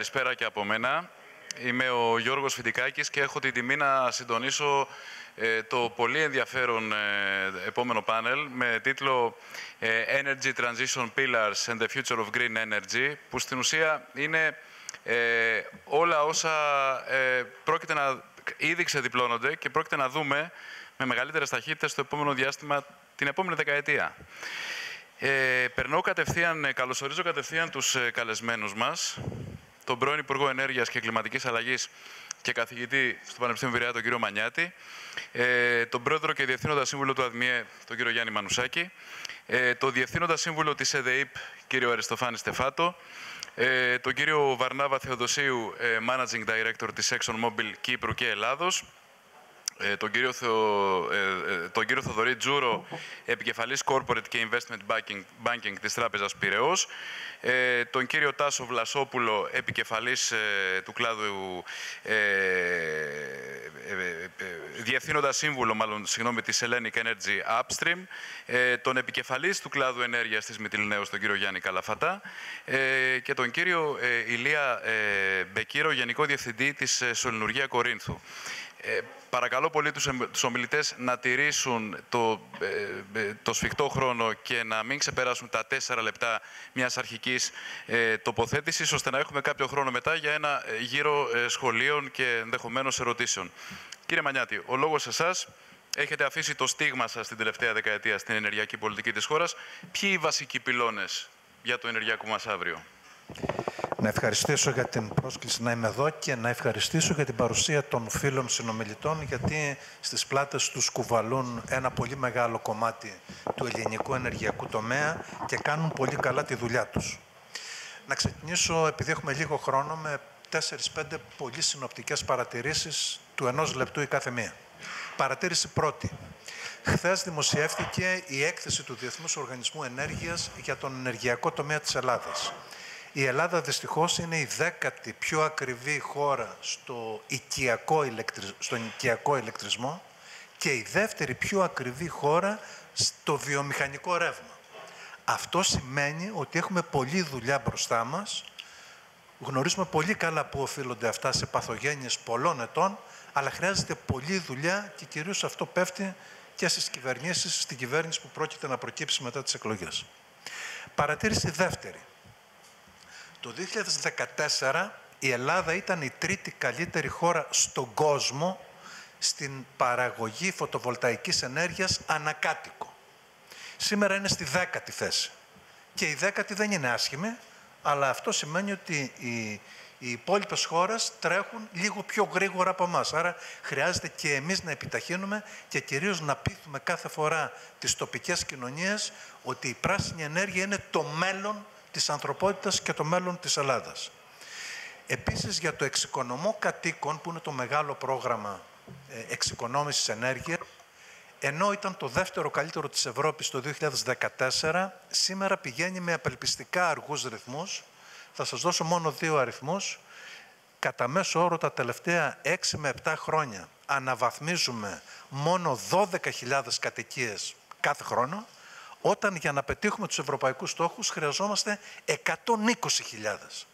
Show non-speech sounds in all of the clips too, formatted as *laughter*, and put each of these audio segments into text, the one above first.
καλησπέρα και από μένα. Είμαι ο Γιώργος Φιτικάκης και έχω την τιμή να συντονίσω ε, το πολύ ενδιαφέρον ε, επόμενο πάνελ με τίτλο ε, Energy Transition Pillars and the Future of Green Energy, που στην ουσία είναι όλα όσα πρόκειται να ήδη ξεδιπλώνονται και πρόκειται να δούμε με μεγαλύτερες ταχύτητες στο επόμενο διάστημα, την επόμενη δεκαετία. Ε, περνώ κατευθείαν, καλωσορίζω κατευθείαν τους καλεσμένους μας, τον πρώην Υπουργό Ενέργειας και Κλιματικής Αλλαγής και καθηγητή στο Πανεπιστήμιο Βηρεά, τον κύριο Μανιάτη, ε, τον πρόεδρο και διευθύνοντα σύμβουλο του ΑΔΜΙΕ, τον κύριο Γιάννη Μανουσάκη, ε, τον διευθύνοντα σύμβουλο της ΕΔΕΙΠ, κύριο Αριστοφάνη Στεφάτο, ε, τον κύριο Βαρνάβα Θεοδοσίου, ε, Managing Director της ExxonMobil Κύπρου και Ελλάδος, ε, τον, κύριο Θεο, ε, ε, τον κύριο Θοδωρή Τζούρο, επικεφαλής Corporate και Investment Banking, Banking της Τράπεζας Πυραιός, ε, τον κύριο Τάσο Βλασόπουλο, επικεφαλής του κλάδου, ε, διευθύνοντας σύμβουλο, μάλλον, συγγνώμη, της Hellenic Energy Upstream, τον επικεφαλής του κλάδου ενέργειας της Μητυλινέως, τον κύριο Γιάννη Καλαφατά, και τον κύριο Ηλία Μπεκύρο, Γενικό Διευθυντή της Σολυνουργία Κορίνθου. Ε, παρακαλώ πολύ τους, τους ομιλητές να τηρήσουν το, ε, ε, το σφιχτό χρόνο και να μην ξεπεράσουν τα τέσσερα λεπτά μιας αρχικής ε, τοποθέτησης, ώστε να έχουμε κάποιο χρόνο μετά για ένα ε, γύρο σχολείων και ενδεχομένως ερωτήσεων. Κύριε Μανιάτη, ο λόγος εσάς. Έχετε αφήσει το στίγμα σας την τελευταία δεκαετία στην ενεργειακή πολιτική της χώρας. Ποιοι οι βασικοί πυλώνες για το ενεργειακό μας αύριο; Να ευχαριστήσω για την πρόσκληση να είμαι εδώ και να ευχαριστήσω για την παρουσία των φίλων συνομιλητών γιατί στις πλάτες τους κουβαλούν ένα πολύ μεγάλο κομμάτι του ελληνικού ενεργειακού τομέα και κάνουν πολύ καλά τη δουλειά τους. Να ξεκινήσω, επειδή έχουμε λίγο χρόνο, με 4-5 πολύ συνοπτικές παρατηρήσεις του ενός λεπτού η κάθε μία. Παρατήρηση πρώτη. Χθες δημοσιεύτηκε η έκθεση του Διεθνούς Οργανισμού Ενέργειας για τον ενεργειακό τομέα της Ελλάδας. Η Ελλάδα δυστυχώς είναι η δέκατη πιο ακριβή χώρα στο οικιακό, στον οικιακό ηλεκτρισμό και η δεύτερη πιο ακριβή χώρα στο βιομηχανικό ρεύμα. Αυτό σημαίνει ότι έχουμε πολλή δουλειά μπροστά μας. Γνωρίζουμε πολύ καλά που οφείλονται αυτά σε παθογένειες πολλών ετών, αλλά χρειάζεται πολλή δουλειά και κυρίως αυτό πέφτει και στις κυβερνήσεις, στην κυβέρνηση που πρόκειται να προκύψει μετά τις εκλογές. Παρατήρηση δεύτερη. Το 2014 η Ελλάδα ήταν η τρίτη καλύτερη χώρα στον κόσμο στην παραγωγή φωτοβολταϊκής ενέργειας ανακάτοικο. Σήμερα είναι στη δέκατη θέση. Και η δέκατη δεν είναι άσχημη, αλλά αυτό σημαίνει ότι οι, οι υπόλοιπες χώρες τρέχουν λίγο πιο γρήγορα από εμάς. Άρα χρειάζεται και εμείς να επιταχύνουμε και κυρίως να πείθουμε κάθε φορά τις τοπικές κοινωνίες ότι η πράσινη ενέργεια είναι το μέλλον της ανθρωπότητας και το μέλλον της Ελλάδας. Επίσης για το εξοικονομό κατοίκων, που είναι το μεγάλο πρόγραμμα ε, εξοικονόμησης ενέργειας, ενώ ήταν το δεύτερο καλύτερο της Ευρώπης το 2014, σήμερα πηγαίνει με απελπιστικά αργούς ρυθμούς. Θα σας δώσω μόνο δύο αριθμούς. Κατά μέσο όρο τα τελευταία 6 με 7 χρόνια αναβαθμίζουμε μόνο 12.000 κατοικίες κάθε χρόνο όταν για να πετύχουμε τους ευρωπαϊκούς στόχους χρειαζόμαστε 120.000,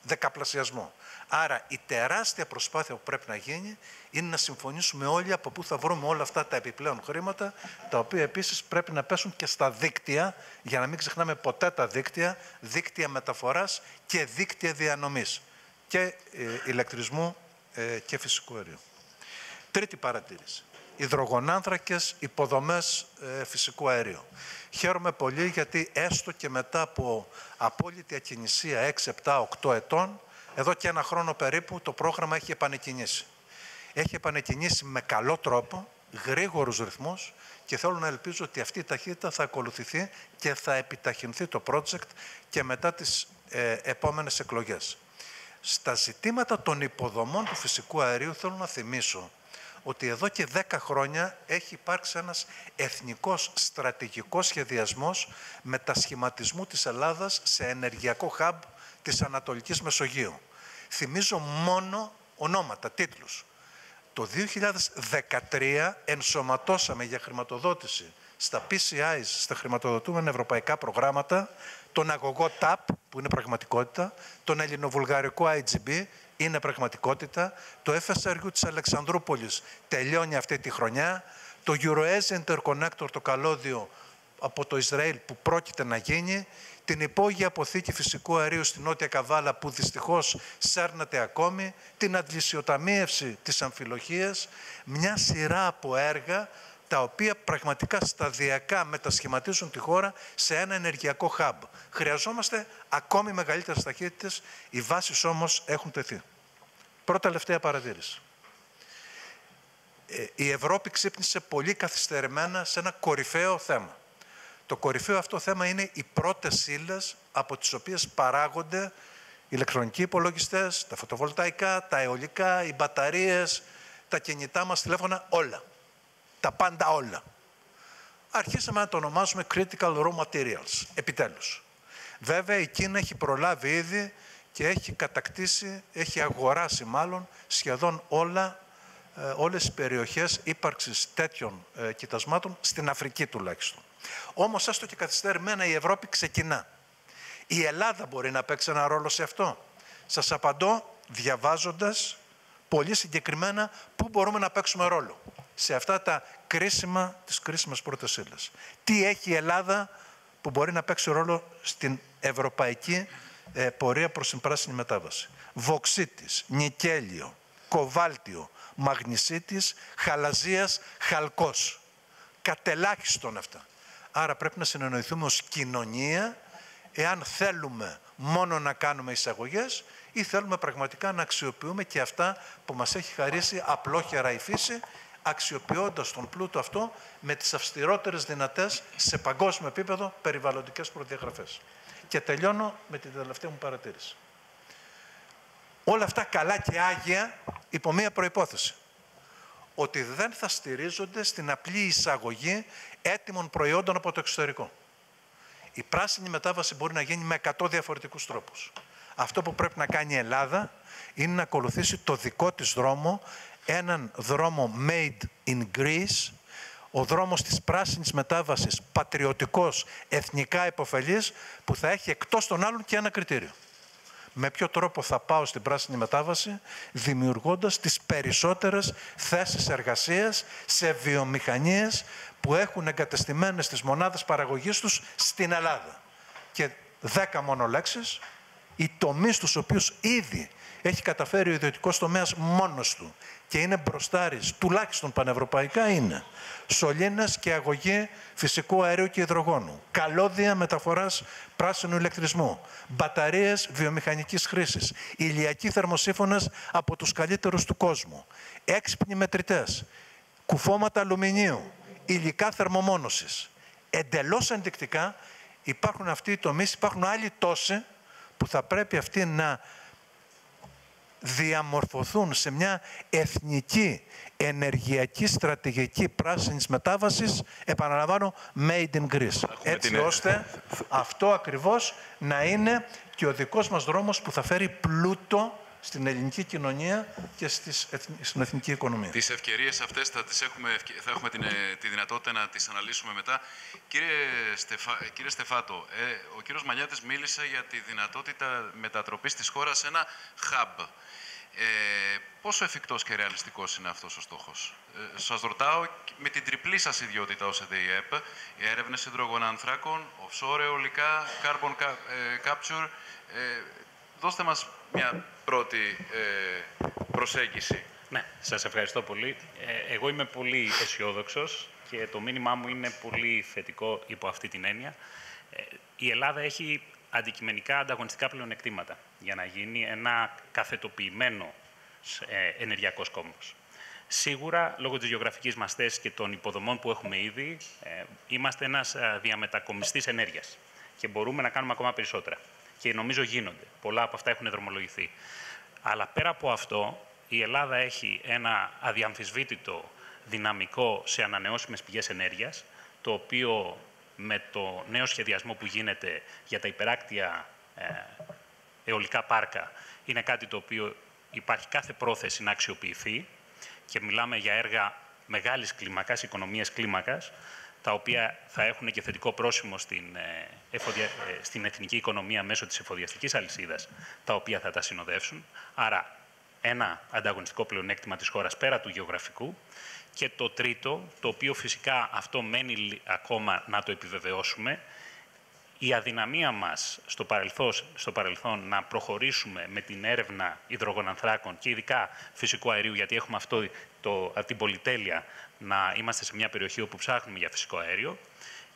δεκαπλασιασμό. Άρα η τεράστια προσπάθεια που πρέπει να γίνει είναι να συμφωνήσουμε όλοι από πού θα βρούμε όλα αυτά τα επιπλέον χρήματα, τα οποία επίσης πρέπει να πέσουν και στα δίκτυα, για να μην ξεχνάμε ποτέ τα δίκτυα, δίκτυα μεταφοράς και δίκτυα διανομής και ε, ηλεκτρισμού ε, και φυσικού αερίου. Τρίτη παρατήρηση υδρογονάνθρακες, υποδομές ε, φυσικού αερίου. Χαίρομαι πολύ γιατί έστω και μετά από απόλυτη ακινησία 6, 7, 8 ετών, εδώ και ένα χρόνο περίπου το πρόγραμμα έχει επανεκκινήσει. Έχει επανεκκινήσει με καλό τρόπο, γρήγορους ρυθμούς και θέλω να ελπίζω ότι αυτή η ταχύτητα θα ακολουθηθεί και θα επιταχυνθεί το project και μετά τις ε, επόμενες εκλογές. Στα ζητήματα των υποδομών του φυσικού αερίου θέλω να θυμίσω ότι εδώ και 10 χρόνια έχει υπάρξει ένας εθνικός στρατηγικός σχεδιασμός μετασχηματισμού της Ελλάδας σε ενεργειακό hub της Ανατολικής Μεσογείου. Θυμίζω μόνο ονόματα, τίτλους. Το 2013 ενσωματώσαμε για χρηματοδότηση στα PCIs, στα χρηματοδοτούμενα ευρωπαϊκά προγράμματα, τον αγωγό TAP, που είναι πραγματικότητα, τον ελληνοβουλγαρικό IGB, είναι πραγματικότητα, το FSRU της Αλεξανδρούπολης τελειώνει αυτή τη χρονιά, το EuroAsia Interconnector, το καλώδιο από το Ισραήλ που πρόκειται να γίνει, την υπόγεια αποθήκη φυσικού αερίου στην Νότια Καβάλα που δυστυχώς σέρνεται ακόμη, την αντλησιοταμίευση της αμφιλοχίας, μια σειρά από έργα τα οποία πραγματικά σταδιακά μετασχηματίζουν τη χώρα σε ένα ενεργειακό hub. Χρειαζόμαστε ακόμη μεγαλύτερες ταχύτητες, οι βάσεις όμως έχουν τεθεί. Πρώτα τελευταία παρατήρηση. Ε, η Ευρώπη ξύπνησε πολύ καθυστερημένα σε ένα κορυφαίο θέμα. Το κορυφαίο αυτό θέμα είναι οι πρώτες ύλες από τις οποίες παράγονται οι ηλεκτρονικοί υπολογιστές, τα φωτοβολταϊκά, τα αιωλικά, οι μπαταρίες, τα κινητά μας τηλέφωνα, όλα. Τα πάντα όλα. Αρχίσαμε να το ονομάζουμε critical raw materials, επιτέλους. Βέβαια η Κίνα έχει προλάβει ήδη και έχει κατακτήσει, έχει αγοράσει μάλλον σχεδόν όλα, ε, όλες τις περιοχές ύπαρξης τέτοιων ε, κοιτασμάτων, στην Αφρική τουλάχιστον. Όμως, έστω και καθυστερημένα, η Ευρώπη ξεκινά. Η Ελλάδα μπορεί να παίξει ένα ρόλο σε αυτό. Σας απαντώ διαβάζοντας πολύ συγκεκριμένα πού μπορούμε να παίξουμε ρόλο σε αυτά τα κρίσιμα, τις κρίσιμες πρώτες ύλες. Τι έχει η Ελλάδα που μπορεί να παίξει ρόλο στην ευρωπαϊκή ε, πορεία προς την πράσινη μετάβαση; Βοξίτης, νικέλιο, κοβάλτιο, μαγνησίτης, χαλαζίας, χαλκός. Κατελάχιστον αυτά. Άρα πρέπει να συνεννοηθούμε ως κοινωνία εάν θέλουμε μόνο να κάνουμε εισαγωγές ή θέλουμε πραγματικά να αξιοποιούμε και αυτά που μας έχει χαρίσει απλόχερα η φύση αξιοποιώντας τον πλούτο αυτό με τις αυστηρότερες δυνατές σε παγκόσμιο επίπεδο περιβαλλοντικές προδιαγραφές. Και τελειώνω με την τελευταία μου παρατήρηση. Όλα αυτά καλά και άγια υπό μία προϋπόθεση. Ότι δεν θα στηρίζονται στην απλή εισαγωγή έτοιμων προϊόντων από το εξωτερικό. Η πράσινη μετάβαση μπορεί να γίνει με 100 διαφορετικούς τρόπους. Αυτό που πρέπει να κάνει η Ελλάδα είναι να ακολουθήσει το δικό της δρόμο, έναν δρόμο made in Greece, ο δρόμος της πράσινης μετάβασης, πατριωτικός, εθνικά υποφελής, που θα έχει εκτός των άλλων και ένα κριτήριο. Με ποιο τρόπο θα πάω στην πράσινη μετάβαση, δημιουργώντας τις περισσότερες θέσεις εργασίας σε βιομηχανίες που έχουν εγκατεστημένες τις μονάδες παραγωγής τους στην Ελλάδα. Και δέκα μόνο λέξεις, οι τομείς τους οποίους ήδη έχει καταφέρει ο ιδιωτικός τομέας μόνος του και είναι μπροστάρη, τουλάχιστον πανευρωπαϊκά, είναι σωλήνε και αγωγή φυσικού αερίου και υδρογόνου, καλώδια μεταφοράς πράσινου ηλεκτρισμού, μπαταρίες βιομηχανικής χρήσης, ηλιακοί θερμοσύφωνες από τους καλύτερους του κόσμου, έξυπνοι μετρητές, κουφώματα αλουμινίου, υλικά θερμομόνωσης. Εντελώς ενδεικτικά υπάρχουν αυτοί οι τομείς, υπάρχουν άλλοι τόσοι που θα πρέπει αυτοί να διαμορφωθούν σε μια εθνική ενεργειακή στρατηγική πράσινης μετάβασης, επαναλαμβάνω, made in Greece. Έτσι ώστε αυτό ακριβώς να είναι και ο δικός μας δρόμος που θα φέρει πλούτο στην ελληνική κοινωνία και στις, στην εθνική οικονομία. Τις ευκαιρίες αυτές θα, τις έχουμε, θα έχουμε την, ε, τη δυνατότητα να τις αναλύσουμε μετά. Κύριε, Στεφα, κύριε Στεφάτο, ε, ο κύριος Μαλιάτης μίλησε για τη δυνατότητα μετατροπής της χώρας σε ένα hub. Ε, πόσο εφικτός και ρεαλιστικός είναι αυτός ο στόχος; Ε, σας ρωτάω με την τριπλή σας ιδιότητα ως ΕΔΕΙΕΠ, οι έρευνες υδρογονανθράκων, offshore αιωλικά, carbon ε, capture. Ε, δώστε μας μια πρώτη ε, προσέγγιση. Ναι, σας ευχαριστώ πολύ. Ε, εγώ είμαι πολύ αισιόδοξος και το μήνυμά μου είναι πολύ θετικό υπό αυτή την έννοια. Ε, η Ελλάδα έχει αντικειμενικά ανταγωνιστικά πλεονεκτήματα για να γίνει ένα καθετοποιημένο ενεργειακός κόμβος. Σίγουρα, λόγω της γεωγραφικής μας θέσης και των υποδομών που έχουμε ήδη, είμαστε ένας διαμετακομιστής ενέργειας και μπορούμε να κάνουμε ακόμα περισσότερα και νομίζω γίνονται. Πολλά από αυτά έχουν δρομολογηθεί. Αλλά πέρα από αυτό, η Ελλάδα έχει ένα αδιαμφισβήτητο δυναμικό σε ανανεώσιμες πηγές ενέργειας, το οποίο με το νέο σχεδιασμό που γίνεται για τα υπεράκτια ε, αιωλικά πάρκα είναι κάτι το οποίο υπάρχει κάθε πρόθεση να αξιοποιηθεί και μιλάμε για έργα μεγάλης κλίμακας, οικονομίες κλίμακας, τα οποία θα έχουν και θετικό πρόσημο στην, ε, εφοδια... Ε, στην εθνική οικονομία μέσω της εφοδιαστικής αλυσίδας, τα οποία θα τα συνοδεύσουν. Άρα, ένα ανταγωνιστικό πλεονέκτημα της χώρας πέρα του γεωγραφικού. Και το τρίτο, το οποίο φυσικά αυτό μένει ακόμα να το επιβεβαιώσουμε, η αδυναμία μας στο παρελθόν, στο παρελθόν να προχωρήσουμε με την έρευνα υδρογονανθράκων και ειδικά φυσικού αερίου, γιατί έχουμε αυτό το, την πολυτέλεια να είμαστε σε μια περιοχή όπου ψάχνουμε για φυσικό αέριο,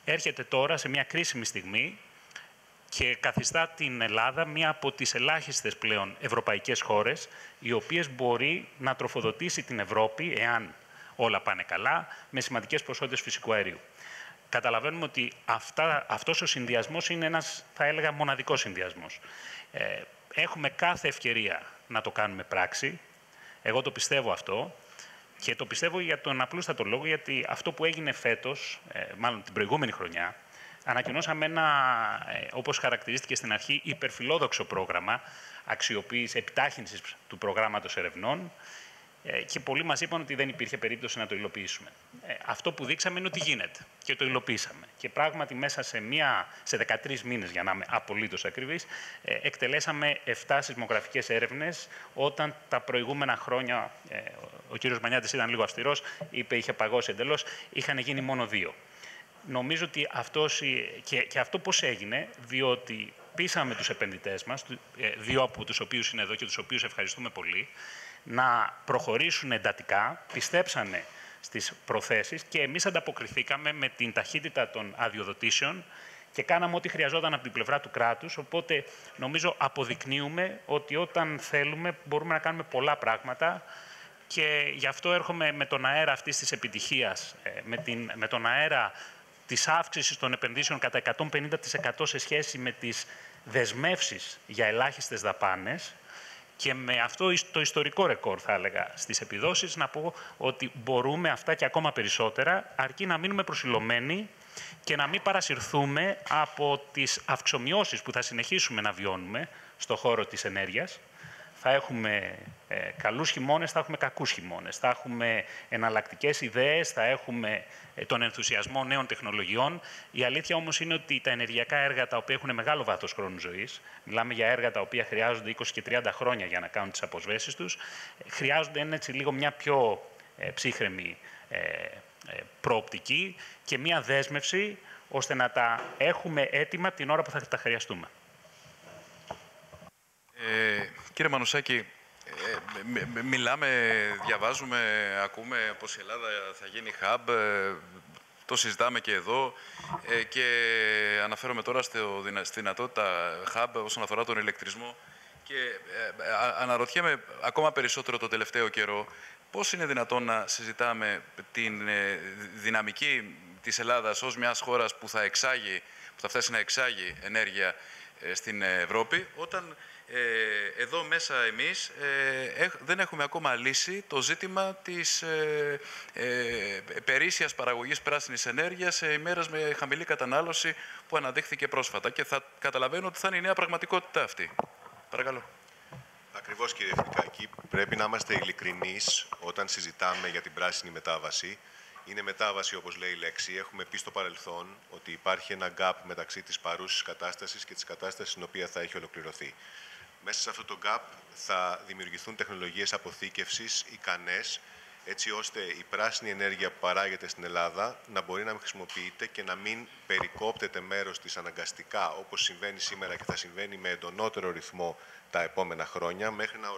έρχεται τώρα σε μια κρίσιμη στιγμή και καθιστά την Ελλάδα μία από τις ελάχιστες πλέον ευρωπαϊκές χώρες, οι οποίες μπορεί να τροφοδοτήσει την Ευρώπη, εάν όλα πάνε καλά, με σημαντικές ποσότητες φυσικού αερίου καταλαβαίνουμε ότι αυτά, αυτός ο συνδυασμός είναι ένας, θα έλεγα, μοναδικός συνδυασμός. Ε, έχουμε κάθε ευκαιρία να το κάνουμε πράξη. Εγώ το πιστεύω αυτό. Και το πιστεύω για τον απλούστατο λόγο, γιατί αυτό που έγινε φέτος, ε, μάλλον την προηγούμενη χρονιά, ανακοινώσαμε ένα, ε, όπως χαρακτηρίστηκε στην αρχή, υπερφιλόδοξο πρόγραμμα αξιοποίησης, επιτάχυνσης του προγράμματος ερευνών, ε, και πολλοί μας είπαν ότι δεν υπήρχε περίπτωση να το υλοποιήσουμε. Ε, αυτό που δείξαμε είναι ότι γίνεται και το υλοποίησαμε. Και πράγματι μέσα σε, μία, σε 13 μήνες, για να είμαι απολύτως ακριβής, ε, εκτελέσαμε 7 σεισμογραφικές έρευνες, όταν τα προηγούμενα χρόνια, ο κ. Μανιάτης ήταν λίγο αυστηρός, είπε είχε παγώσει εντελώς, είχαν γίνει μόνο δύο. Νομίζω ότι αυτός, και, και αυτό πώς έγινε, διότι πείσαμε τους επενδυτές μας, δύο από τους οποίους είναι εδώ και τους οποίους ευχαριστούμε πολύ, να προχωρήσουν εντατικά, πιστέψανε στις προθέσεις και εμείς ανταποκριθήκαμε με την ταχύτητα των αδειοδοτήσεων και κάναμε ό,τι χρειαζόταν από την πλευρά του κράτους, οπότε νομίζω αποδεικνύουμε ότι όταν θέλουμε μπορούμε να κάνουμε πολλά πράγματα και γι' αυτό έρχομαι με τον αέρα αυτής της επιτυχίας, ε, με, την, με τον αέρα της αύξησης των επενδύσεων κατά 150% σε σχέση με τις δεσμεύσεις για ελάχιστες δαπάνες, και με αυτό το ιστορικό ρεκόρ, θα έλεγα, στις επιδόσεις, να πω ότι μπορούμε αυτά και ακόμα περισσότερα, αρκεί να μείνουμε προσιλωμένοι και να μην παρασυρθούμε από τις αυξομοιώσεις που θα συνεχίσουμε να βιώνουμε στο χώρο της ενέργειας, θα έχουμε ε, καλούς χειμώνες, θα έχουμε κακούς χειμώνες. Θα έχουμε εναλλακτικές ιδέες, θα έχουμε ε, τον ενθουσιασμό νέων τεχνολογιών. Η αλήθεια όμως είναι ότι τα ενεργειακά έργα τα οποία έχουν μεγάλο βάθος χρόνου ζωής, μιλάμε για έργα τα οποία χρειάζονται 20 και 30 χρόνια για να κάνουν τις αποσβέσεις τους, χρειάζονται έτσι λίγο μια πιο ε, ψύχρεμη ε, ε, προοπτική και μια δέσμευση ώστε να τα έχουμε έτοιμα την ώρα που θα τα χρειαστούμε. Ε, κύριε Μανουσάκη, ε, μιλάμε, διαβάζουμε, ακούμε πως η Ελλάδα θα γίνει hub, ε, το συζητάμε και εδώ ε, και αναφέρομαι τώρα στο, στη δυνατότητα hub όσον αφορά τον ηλεκτρισμό και αναρωτιέμαι ακόμα περισσότερο το τελευταίο καιρό πώς είναι δυνατόν να συζητάμε την δυναμική της Ελλάδας ως μιας χώρας που θα, εξάγει, που θα φτάσει να εξάγει ενέργεια στην Ευρώπη όταν ε, εδώ μέσα εμείς ε, δεν έχουμε ακόμα λύσει το ζήτημα της ε, ε, περίσσιας παραγωγής πράσινης ενέργειας σε ημέρες με χαμηλή κατανάλωση που αναδείχθηκε πρόσφατα και θα καταλαβαίνω ότι θα είναι η νέα πραγματικότητα αυτή. Παρακαλώ. Ακριβώς κύριε Φρικάκη, πρέπει να είμαστε ειλικρινείς όταν συζητάμε για την πράσινη μετάβαση. Είναι μετάβαση, όπως λέει η λέξη. Έχουμε πει στο παρελθόν ότι υπάρχει ένα gap μεταξύ της παρούσης κατάστασης και της κατάστασης στην οποία θα έχει ολοκληρωθεί. Μέσα σε αυτό το gap θα δημιουργηθούν τεχνολογίες αποθήκευσης ικανές, έτσι ώστε η πράσινη ενέργεια που παράγεται στην Ελλάδα να μπορεί να χρησιμοποιείται και να μην περικόπτεται μέρος της αναγκαστικά, όπως συμβαίνει σήμερα και θα συμβαίνει με εντονότερο ρυθμό τα επόμενα χρόνια, μέχρι να,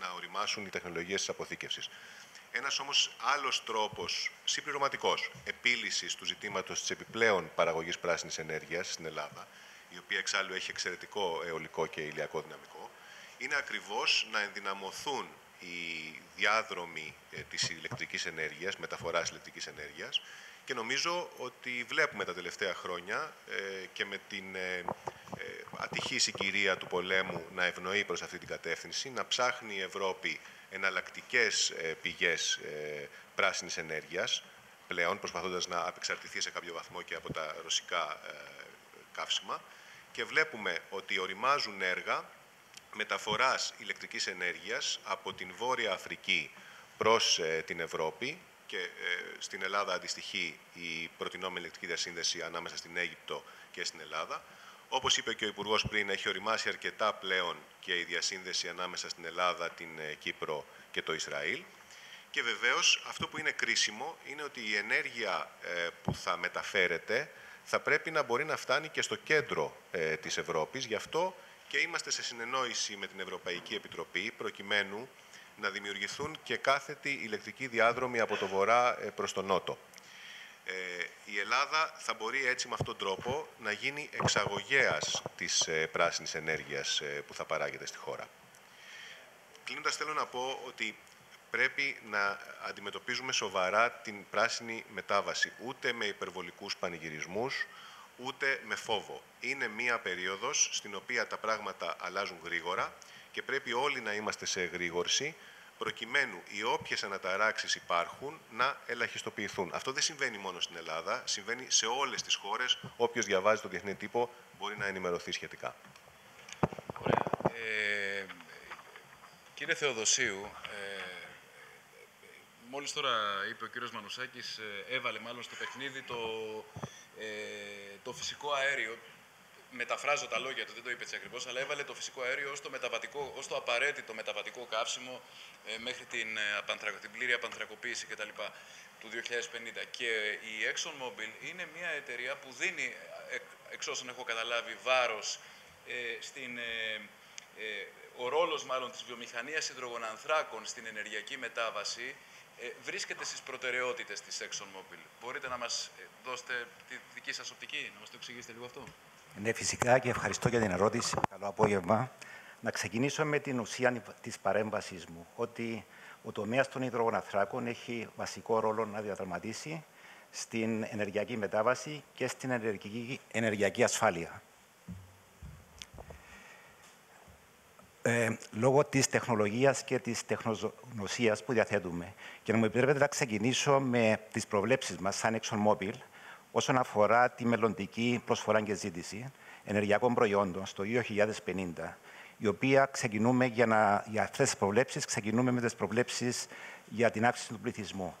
να οριμάσουν οι τεχνολογίες της αποθήκευσης. Ένας όμως άλλος τρόπος, συμπληρωματικός, επίλυσης του ζητήματος της επιπλέον παραγωγής πράσινης ενέργειας στην Ελλάδα, η οποία εξάλλου έχει εξαιρετικό αιωλικό και ηλιακό δυναμικό, είναι ακριβώς να ενδυναμωθούν οι διάδρομοι ε, της ηλεκτρικής ενέργειας, μεταφοράς ηλεκτρικής ενέργειας και νομίζω ότι βλέπουμε τα τελευταία χρόνια ε, και με την ε, ατυχής συγκυρία του πολέμου να ευνοεί προς αυτή την κατεύθυνση, να ψάχνει η Ευρώπη εναλλακτικές πηγές πράσινης ενέργειας, πλέον προσπαθώντας να απεξαρτηθεί σε κάποιο βαθμό και από τα ρωσικά καύσιμα. Και βλέπουμε ότι οριμάζουν έργα μεταφοράς ηλεκτρικής ενέργειας από την Βόρεια Αφρική προς ε, την Ευρώπη και στην Ελλάδα αντιστοιχεί η προτινόμενη ηλεκτρική διασύνδεση ανάμεσα στην Αίγυπτο και στην Ελλάδα. Όπως είπε και ο Υπουργός πριν, έχει οριμάσει αρκετά πλέον και η διασύνδεση ανάμεσα στην Ελλάδα, την Κύπρο και το Ισραήλ. Και βεβαίως αυτό που είναι κρίσιμο είναι ότι η ενέργεια που θα μεταφέρεται θα πρέπει να μπορεί να φτάνει και στο κέντρο ε, της Ευρώπης. Γι' αυτό και είμαστε σε συνεννόηση με την Ευρωπαϊκή Επιτροπή προκειμένου να δημιουργηθούν και κάθετοι ηλεκτρικοί διάδρομοι από το βορρά ε, προς τον νότο. Ε, η Ελλάδα θα μπορεί έτσι με αυτόν τον τρόπο να γίνει εξαγωγέας της ε, πράσινης ενέργειας ε, που θα παράγεται στη χώρα. Κλείνοντας θέλω να πω ότι πρέπει να αντιμετωπίζουμε σοβαρά την πράσινη μετάβαση, ούτε με υπερβολικούς πανηγυρισμούς, ούτε με φόβο. Είναι μία περίοδος στην οποία τα πράγματα αλλάζουν γρήγορα και πρέπει όλοι να είμαστε σε εγρήγορση, προκειμένου οι όποιες αναταράξεις υπάρχουν να ελαχιστοποιηθούν. Αυτό δεν συμβαίνει μόνο στην Ελλάδα, συμβαίνει σε όλες τις χώρες. Όποιος διαβάζει το διεθνή τύπο μπορεί να ενημερωθεί σχετικά. Ωραία. Ε, κύριε Θεοδοσίου, μόλις τώρα είπε ο κύριος Μανουσάκης, ε, έβαλε μάλλον στο παιχνίδι το, ε, το φυσικό αέριο. Μεταφράζω τα λόγια του, δεν το είπε έτσι ακριβώς, αλλά έβαλε το φυσικό αέριο ως το, μεταβατικό, ως το απαραίτητο μεταβατικό καύσιμο ε, μέχρι την, ε, την πλήρη απανθρακοποίηση κτλ. του 2050. Και η ExxonMobil είναι μια εταιρεία που δίνει, εξ όσων έχω καταλάβει, βάρος στην ο ρόλος μάλλον της βιομηχανίας υδρογονανθράκων στην ενεργειακή μετάβαση ε, βρίσκεται στις προτεραιότητες της ExxonMobil. Μπορείτε να μας ε, δώσετε τη δική σας οπτική, να μας το εξηγήσετε λίγο αυτό. Ναι, φυσικά και ευχαριστώ για την ερώτηση. Καλό απόγευμα. Να ξεκινήσω με την ουσία της παρέμβασης μου, ότι ο τομέας των υδρογοναθράκων έχει βασικό ρόλο να διαδραματίσει στην ενεργειακή μετάβαση και στην ενεργειακή, ενεργειακή ασφάλεια. Ε, λόγω της τεχνολογίας και της τεχνογνωσίας που διαθέτουμε. Και να μου επιτρέπετε να ξεκινήσω με τις προβλέψεις μας σαν ExxonMobil όσον αφορά τη μελλοντική προσφορά και ζήτηση ενεργειακών προϊόντων στο 2050, η οποία ξεκινούμε για, να, για αυτές τις προβλέψεις, ξεκινούμε με τις προβλέψεις για την αύξηση του πληθυσμού,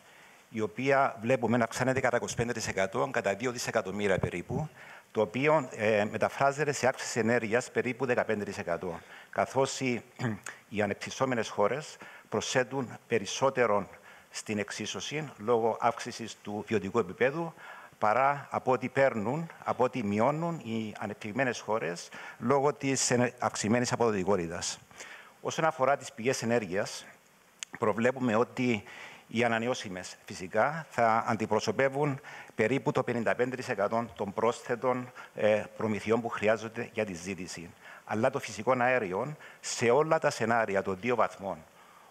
η οποία βλέπουμε να αυξάνεται κατά 25%, κατά 2 δισεκατομμύρια περίπου, το οποίο ε, μεταφράζεται σε αύξηση ενέργειας περίπου 15%, καθώς οι, *clears throat* οι ανεπτυσσόμενες χώρες προσθέτουν περισσότερο στην εξίσωση λόγω αύξησης του βιωτικού επίπεδου παρά από ό,τι παίρνουν, από ό,τι μειώνουν οι ανεπτυγμένες χώρες λόγω της αυξημένης αποδοτικότητας. Όσον αφορά τις πηγές ενέργειας, προβλέπουμε ότι οι ανανεώσιμες φυσικά θα αντιπροσωπεύουν περίπου το 55% των πρόσθετων ε, προμηθειών που χρειάζονται για τη ζήτηση. Αλλά το φυσικό αέριο σε όλα τα σενάρια των δύο βαθμών,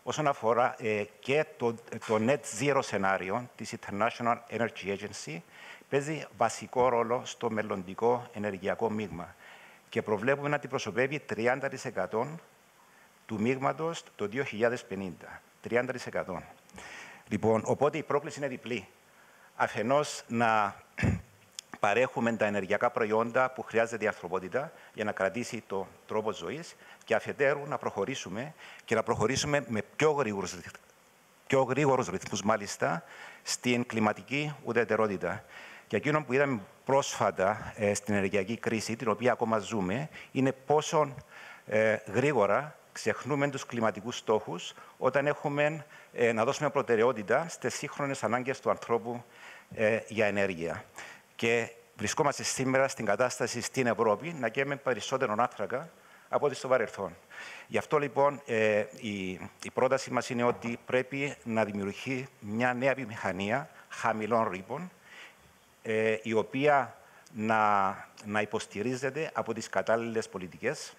όσον αφορά ε, και το, το net zero σενάριο της International Energy Agency, παίζει βασικό ρόλο στο μελλοντικό ενεργειακό μείγμα και προβλέπουμε να αντιπροσωπεύει 30% του μείγματος το 2050. 30%. Λοιπόν, οπότε η πρόκληση είναι διπλή. Αφενός να *clears throat* παρέχουμε τα ενεργειακά προϊόντα που χρειάζεται η ανθρωπότητα για να κρατήσει το τρόπο ζωής και αφετέρου να προχωρήσουμε και να προχωρήσουμε με πιο γρήγορους, πιο γρήγορους ρυθμούς μάλιστα στην κλιματική ουδετερότητα. Και εκείνο που είδαμε πρόσφατα ε, στην ενεργειακή κρίση, την οποία ακόμα ζούμε, είναι πόσο ε, γρήγορα ξεχνούμε τους κλιματικούς στόχους όταν έχουμε ε, να δώσουμε προτεραιότητα στις σύγχρονες ανάγκες του ανθρώπου ε, για ενέργεια. Και βρισκόμαστε σήμερα στην κατάσταση στην Ευρώπη να καίμε περισσότερο άνθρακα από ό,τι στο παρελθόν. Γι' αυτό λοιπόν ε, η, η πρόταση μας είναι ότι πρέπει να δημιουργεί μια νέα βιομηχανία χαμηλών ρήπων, ε, η οποία να, να υποστηρίζεται από τις κατάλληλες πολιτικές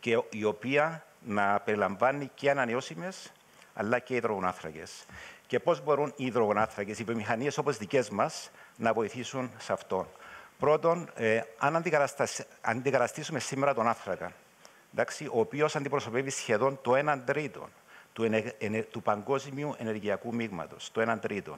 και η οποία να περιλαμβάνει και ανανεώσιμες αλλά και υδρογονάθρακες. Και πώς μπορούν οι υδρογονάθρακες, οι βιομηχανίες όπως δικές μας, να βοηθήσουν σε αυτό. Πρώτον, ε, αν αντικαταστήσουμε σήμερα τον άνθρακα, εντάξει, ο οποίος αντιπροσωπεύει σχεδόν το 1 τρίτο του, του παγκόσμιου ενεργειακού μείγματος, το 1 τρίτο,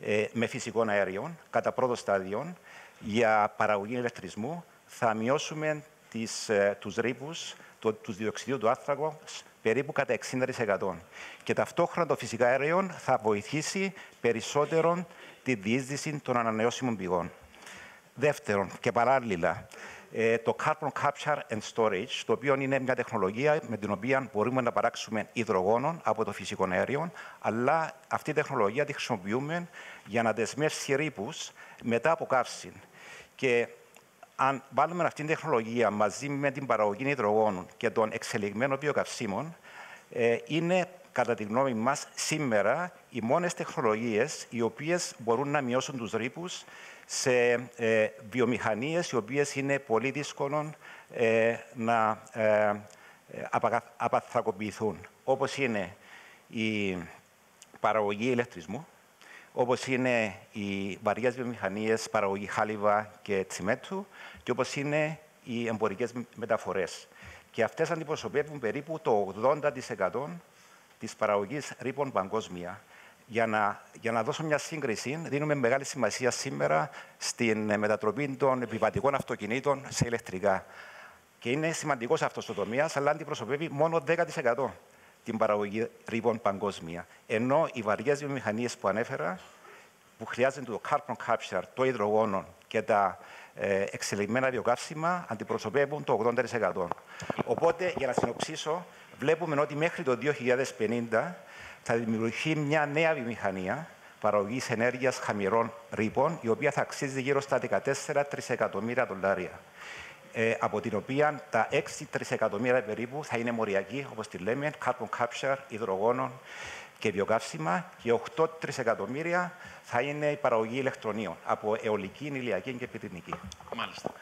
ε, με φυσικό αέριο, κατά πρώτο στάδιο, για παραγωγή ηλεκτρισμού, θα μειώσουμε τις, ε, τους ρήπους, το, τους διοξιδίου του άνθρακος περίπου κατά 60%. Και ταυτόχρονα το φυσικό αέριο θα βοηθήσει περισσότερο τη διείσδυση των ανανεώσιμων πηγών. Δεύτερον, και παράλληλα, ε, το Carbon Capture and Storage, το οποίο είναι μια τεχνολογία με την οποία μπορούμε να παράξουμε υδρογόνο από το φυσικό αέριο, αλλά αυτή η τεχνολογία τη χρησιμοποιούμε για να δεσμεύσει ρήπους μετά από καύση. Και αν βάλουμε αυτή την τεχνολογία μαζί με την παραγωγή υδρογόνων και των εξελιγμένων βιοκαυσίμων, ε, είναι κατά τη γνώμη μας σήμερα οι μόνες τεχνολογίες οι οποίες μπορούν να μειώσουν τους ρήπους σε ε, βιομηχανίες οι οποίες είναι πολύ δύσκολο ε, να ε, απαθρακοποιηθούν, όπως είναι η παραγωγή ηλεκτρισμού, όπως είναι οι βαριές βιομηχανίες παραγωγή χάλιβα και τσιμέτου και όπως είναι οι εμπορικές μεταφορές. Και αυτές αντιπροσωπεύουν περίπου το 80% της παραγωγής ρήπων παγκόσμια. Για να, για να δώσω μια σύγκριση, δίνουμε μεγάλη σημασία σήμερα στην μετατροπή των επιβατικών αυτοκινήτων σε ηλεκτρικά. Και είναι σημαντικός αυτός ο τομέας, αλλά αντιπροσωπεύει μόνο 10% την παραγωγή ρήπων παγκόσμια. Ενώ οι βαριές βιομηχανίες που ανέφερα, που χρειάζονται το carbon capture, το υδρογόνο και τα ε, εξελιγμένα βιοκαύσιμα, αντιπροσωπεύουν το 80%. Οπότε, για να συνοψίσω, βλέπουμε ότι μέχρι το 2050 θα δημιουργηθεί μια νέα βιομηχανία παραγωγής ενέργειας χαμηλών ρήπων, η οποία θα αξίζει γύρω στα 14 τρισεκατομμύρια δολάρια. Ε, από την οποία τα 6 τρισεκατομμύρια περίπου θα είναι μοριακοί, όπως τη λέμε, carbon capture, υδρογόνων και βιοκαύσιμα, και 8 τρισεκατομμύρια θα είναι η παραγωγή ηλεκτρονίων από αιωλική, ηλιακή και πυρηνική. Μάλιστα.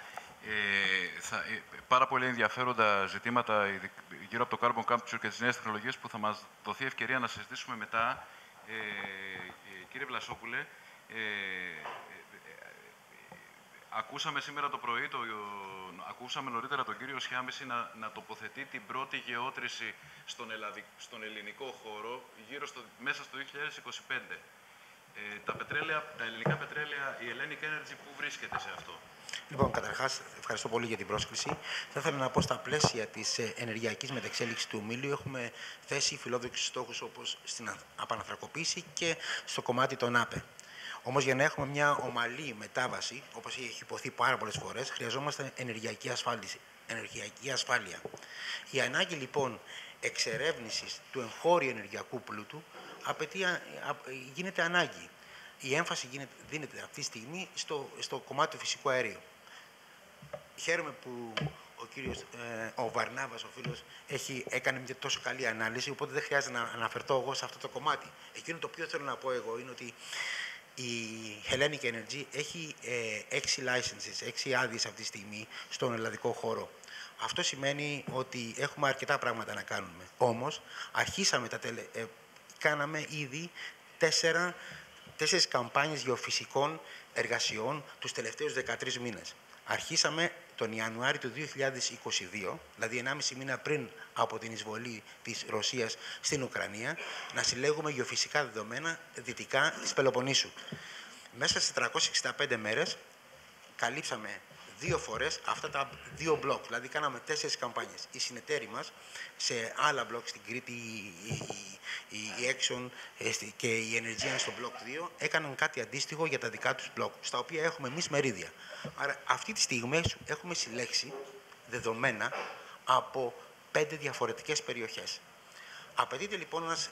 Ε, θα, ε, πάρα πολύ ενδιαφέροντα ζητήματα γύρω από το carbon capture και τις νέες τεχνολογίες που θα μας δοθεί ευκαιρία να συζητήσουμε μετά. Ε, ε κύριε Βλασόπουλε, ε, ακούσαμε σήμερα το πρωί, το, ακούσαμε νωρίτερα τον κύριο Σιάμιση να, να τοποθετεί την πρώτη γεώτρηση στον, στον ελληνικό χώρο γύρω στο, μέσα στο 2025. Ε, τα, πετρέλαια, τα ελληνικά πετρέλαια, η Hellenic Energy, πού βρίσκεται σε αυτό; Λοιπόν, καταρχάς, ευχαριστώ πολύ για την πρόσκληση. Θα ήθελα να πω στα πλαίσια της ε, ενεργειακής μεταξέλιξης του ομίλου έχουμε θέσει φιλόδοξους στόχους όπως στην απαναθρακοποίηση και στο κομμάτι των ΑΠΕ. Όμως για να έχουμε μια ομαλή μετάβαση, όπως έχει υποθεί πάρα πολλές φορές, χρειαζόμαστε ενεργειακή, ασφάλιση, ενεργειακή ασφάλεια. Η ανάγκη λοιπόν εξερεύνησης του εγχώριου ενεργειακού πλούτου απαιτεί, γίνεται ανάγκη. Η έμφαση γίνεται, δίνεται αυτή τη στιγμή στο, στο κομμάτι του φυσικού αερίου. Χαίρομαι που ο κύριος, ε, ο Βαρνάβας, ο φίλος, έχει, έκανε μια τόσο καλή ανάλυση, οπότε δεν χρειάζεται να αναφερθώ εγώ σε αυτό το κομμάτι. Εκείνο το οποίο θέλω να πω εγώ είναι ότι η Hellenic Energy έχει ε, έξι licenses, έξι άδειες αυτή τη στιγμή στον ελλαδικό χώρο. Αυτό σημαίνει ότι έχουμε αρκετά πράγματα να κάνουμε. Όμως, αρχίσαμε τα τελε... Ε, κάναμε ήδη τέσσερα, τέσσερις καμπάνιες γεωφυσικών εργασιών τους τελευταίους 13 μήνες. Αρχίσαμε τον Ιανουάριο του 2022, δηλαδή 1,5 μήνα πριν από την εισβολή της Ρωσίας στην Ουκρανία, να συλλέγουμε γεωφυσικά δεδομένα δυτικά της Πελοποννήσου. Μέσα σε 365 μέρες καλύψαμε δύο φορές αυτά τα δύο μπλοκ. Δηλαδή, κάναμε τέσσερις καμπάνιες. Οι συνεταίροι μας σε άλλα μπλοκ στην Κρήτη, η, η, η Exxon ε, και η Energean στο μπλοκ 2 έκαναν κάτι αντίστοιχο για τα δικά τους μπλοκ, στα οποία έχουμε εμείς μερίδια. Άρα, αυτή τη στιγμή έχουμε συλλέξει δεδομένα από πέντε διαφορετικές περιοχές. Απαιτείται λοιπόν ένας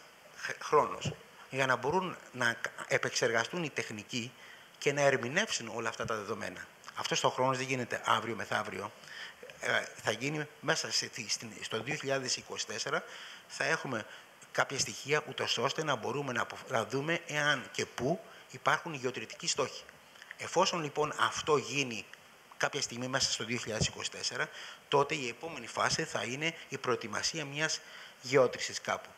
χρόνος για να μπορούν να επεξεργαστούν οι τεχνικοί και να ερμηνεύσουν όλα αυτά τα δεδομένα. Αυτός ο χρόνος δεν γίνεται αύριο μεθαύριο. Ε, θα γίνει μέσα σε, στο 2024 θα έχουμε κάποια στοιχεία ούτως ώστε να μπορούμε να, να δούμε εάν και πού υπάρχουν γεωτρητικοί στόχοι. Εφόσον λοιπόν αυτό γίνει κάποια στιγμή μέσα στο 2024, τότε η επόμενη φάση θα είναι η προετοιμασία μιας γεώτρησης κάπου.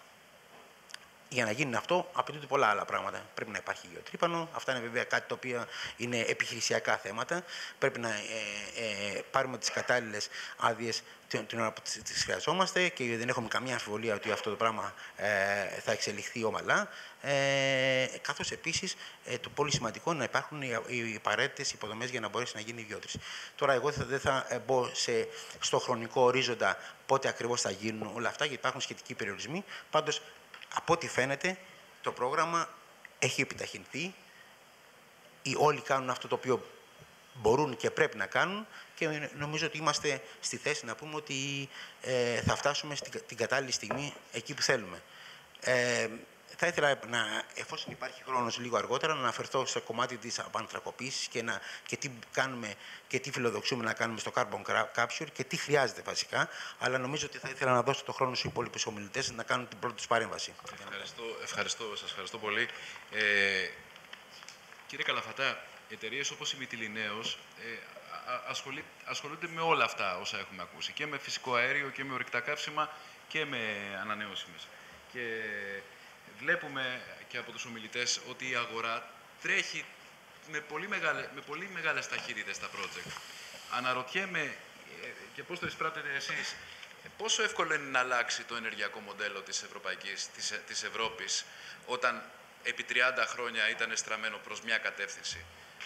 Για να γίνει αυτό, απαιτούνται πολλά άλλα πράγματα. Πρέπει να υπάρχει γεωτρύπανο. Αυτά είναι βέβαια κάτι το οποίο είναι επιχειρησιακά θέματα. Πρέπει να ε, ε, πάρουμε τις κατάλληλες άδειες την ώρα που τις χρειαζόμαστε και δεν έχουμε καμία αμφιβολία ότι αυτό το πράγμα ε, θα εξελιχθεί ομαλά. Ε, Καθώς επίσης ε, το πολύ σημαντικό είναι να υπάρχουν οι, οι απαραίτητες υποδομές για να μπορέσει να γίνει η βιώτρηση. Τώρα, εγώ δεν θα, θα μπω σε, στο χρονικό ορίζοντα πότε ακριβώς θα γίνουν όλα αυτά, γιατί υπάρχουν σχετικοί περιορισμοί. Πάντως, από ό,τι φαίνεται, το πρόγραμμα έχει επιταχυνθεί. Οι όλοι κάνουν αυτό το οποίο μπορούν και πρέπει να κάνουν και νομίζω ότι είμαστε στη θέση να πούμε ότι ε, θα φτάσουμε στην, την κατάλληλη στιγμή εκεί που θέλουμε. Ε, θα ήθελα, να, εφόσον υπάρχει χρόνος λίγο αργότερα, να αναφερθώ σε κομμάτι της απανθρακοποίησης και, και τι κάνουμε και τι φιλοδοξούμε να κάνουμε στο carbon capture και τι χρειάζεται βασικά. Αλλά νομίζω ότι θα ήθελα να δώσω το χρόνο στους υπόλοιπους ομιλητές να κάνουν την πρώτη τους παρέμβαση. Ευχαριστώ, ευχαριστώ, σας ευχαριστώ πολύ. Ε, κύριε Καλαφατά, εταιρείες όπως η Μητυλινέο ε, ασχολούνται με όλα αυτά όσα έχουμε ακούσει. Και με φυσικό αέριο και με ορυκτά καύσιμα και με ανανεώσιμες. Και βλέπουμε και από τους ομιλητές ότι η αγορά τρέχει με πολύ, μεγάλε, με πολύ μεγάλες ταχύτητες τα project. Αναρωτιέμαι ε, και πώς το εισπράτετε εσείς, ε, πόσο εύκολο είναι να αλλάξει το ενεργειακό μοντέλο της, Ευρωπαϊκής, της, ε, της Ευρώπης όταν επί 30 χρόνια ήταν στραμμένο προς μια κατεύθυνση.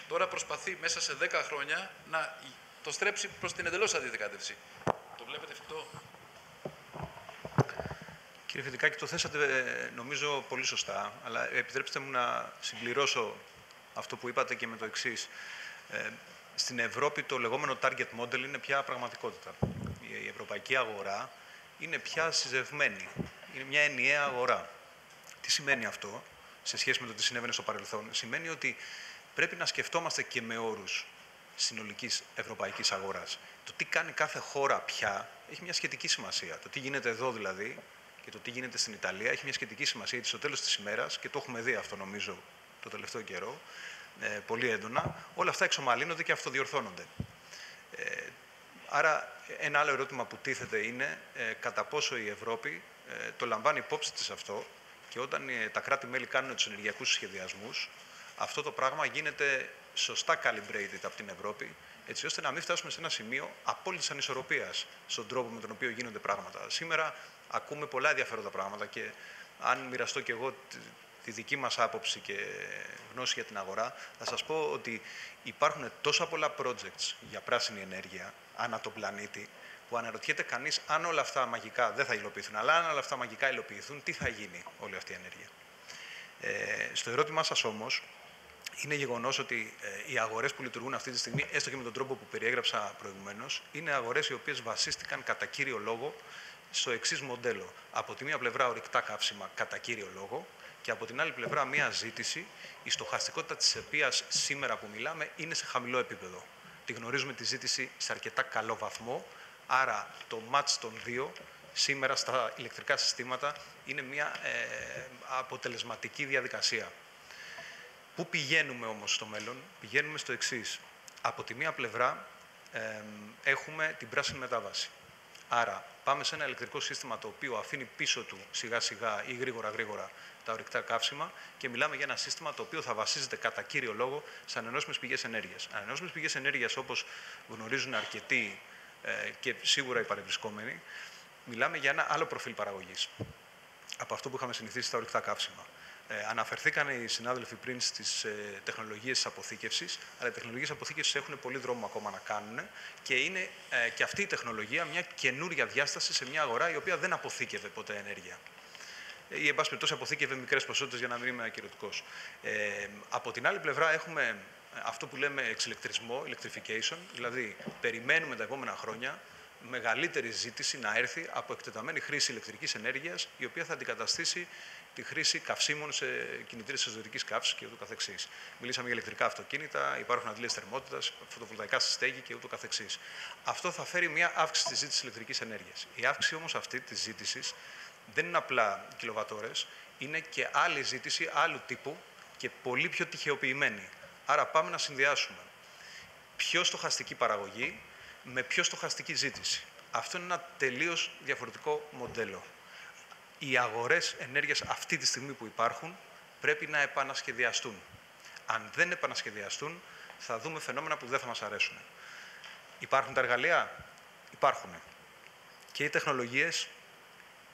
Τώρα προσπαθεί μέσα σε 10 χρόνια να το στρέψει προς την εντελώς αντίθετη κατεύθυνση. Το βλέπετε εφικτό. Κύριε Φιτικάκη, το θέσατε ε, νομίζω πολύ σωστά, αλλά επιτρέψτε μου να συμπληρώσω αυτό που είπατε και με το εξής. Ε, στην Ευρώπη το λεγόμενο target model είναι πια πραγματικότητα. Η ευρωπαϊκή αγορά είναι πια συζευμένη. Είναι μια ενιαία αγορά. Τι σημαίνει αυτό σε σχέση με το τι συνέβαινε στο παρελθόν; Σημαίνει ότι πρέπει να σκεφτόμαστε και με όρους συνολικής ευρωπαϊκής αγοράς. Το τι κάνει κάθε χώρα πια έχει μια σχετική σημασία. Το τι γίνεται εδώ δηλαδή και το τι γίνεται στην Ιταλία έχει μια σχετική σημασία γιατί στο τέλος της ημέρας, και το έχουμε δει αυτό νομίζω το τελευταίο καιρό, ε, πολύ έντονα, όλα αυτά εξομαλύνονται και αυτοδιορθώνονται. Ε, άρα, ένα άλλο ερώτημα που τίθεται είναι ε, κατά πόσο η Ευρώπη ε, το λαμβάνει υπόψη της αυτό και όταν ε, τα κράτη-μέλη κάνουν τους ενεργειακούς σχεδιασμούς, αυτό το πράγμα γίνεται σωστά calibrated από την Ευρώπη, έτσι ώστε να μην φτάσουμε σε ένα σημείο απόλυτης ανισορροπίας στον τρόπο με τον οποίο γίνονται πράγματα. Σήμερα ακούμε πολλά ενδιαφέροντα πράγματα και αν μοιραστώ και εγώ τη δική μας άποψη και γνώση για την αγορά, θα σας πω ότι υπάρχουν τόσα πολλά projects για πράσινη ενέργεια ανά τον πλανήτη, που αναρωτιέται κανείς αν όλα αυτά μαγικά δεν θα υλοποιηθούν, αλλά αν όλα αυτά μαγικά υλοποιηθούν, τι θα γίνει όλη αυτή η ενέργεια. Ε, στο ερώτημά σας όμως, είναι γεγονός ότι ε, οι αγορές που λειτουργούν αυτή τη στιγμή, έστω και με τον τρόπο που περιέγραψα προηγουμένως, είναι αγορές οι οποίες βασίστηκαν κατά κύριο λόγο στο εξής μοντέλο. Από τη μία πλευρά ορυκτά καύσιμα κατά κύριο λόγο και από την άλλη πλευρά μία ζήτηση, η στοχαστικότητα της οποίας σήμερα που μιλάμε είναι σε χαμηλό επίπεδο. Τη γνωρίζουμε τη ζήτηση σε αρκετά καλό βαθμό, άρα το match των δύο σήμερα στα ηλεκτρικά συστήματα είναι μια ε, αποτελεσματική διαδικασία. Πού πηγαίνουμε όμως στο μέλλον, πηγαίνουμε στο εξής. Από τη μία πλευρά ε, έχουμε την πράσινη μετάβαση. Άρα πάμε σε ένα ηλεκτρικό σύστημα το οποίο αφήνει πίσω του σιγά σιγά ή γρήγορα γρήγορα τα ορυκτά καύσιμα και μιλάμε για ένα σύστημα το οποίο θα βασίζεται κατά κύριο λόγο σε ανανεώσιμες πηγές ενέργειας. Ανανεώσιμες πηγές ενέργειας, όπως γνωρίζουν αρκετοί ε, και σίγουρα οι παρευρισκόμενοι, μιλάμε για ένα άλλο προφίλ παραγωγής από αυτό που είχαμε συνηθίσει στα ορυκτά καύσιμα. Ε, αναφερθήκαν οι συνάδελφοι πριν στις ε, τεχνολογίες αποθήκευσης, αλλά οι τεχνολογίες αποθήκευσης έχουν πολύ δρόμο ακόμα να κάνουν και είναι ε, και αυτή η τεχνολογία μια καινούρια διάσταση σε μια αγορά η οποία δεν αποθήκευε ποτέ ενέργεια. Ε, ή, εν πάση περιπτώσει, αποθήκευε μικρές ποσότητες για να μην είμαι ακυρωτικός. Ε, από την άλλη πλευρά, έχουμε αυτό που λέμε εξηλεκτρισμό, electrification, δηλαδή περιμένουμε τα επόμενα χρόνια μεγαλύτερη ζήτηση να έρθει από εκτεταμένη χρήση ηλεκτρικής ενέργειας, η οποία θα αντικαταστήσει τη χρήση καυσίμων σε κινητήρες εσωτερικής καύσης και ούτω καθεξής. Μιλήσαμε για ηλεκτρικά αυτοκίνητα, υπάρχουν αντλίες θερμότητας, φωτοβολταϊκά στη στέγη και ούτω καθεξής. Αυτό θα φέρει μια αύξηση της ζήτησης ηλεκτρικής ενέργειας. Η αύξηση όμως αυτή της ζήτησης δεν είναι απλά κιλοβατόρες, είναι και άλλη ζήτηση άλλου τύπου και πολύ πιο τυχεοποιημένη. Άρα πάμε να συνδυάσουμε πιο στοχαστική παραγωγή με πιο στοχαστική ζήτηση. Αυτό είναι ένα τελείως διαφορετικό μοντέλο. Οι αγορές ενέργειας αυτή τη στιγμή που υπάρχουν πρέπει να επανασχεδιαστούν. Αν δεν επανασχεδιαστούν, θα δούμε φαινόμενα που δεν θα μας αρέσουν. Υπάρχουν τα εργαλεία, υπάρχουν. Και οι τεχνολογίες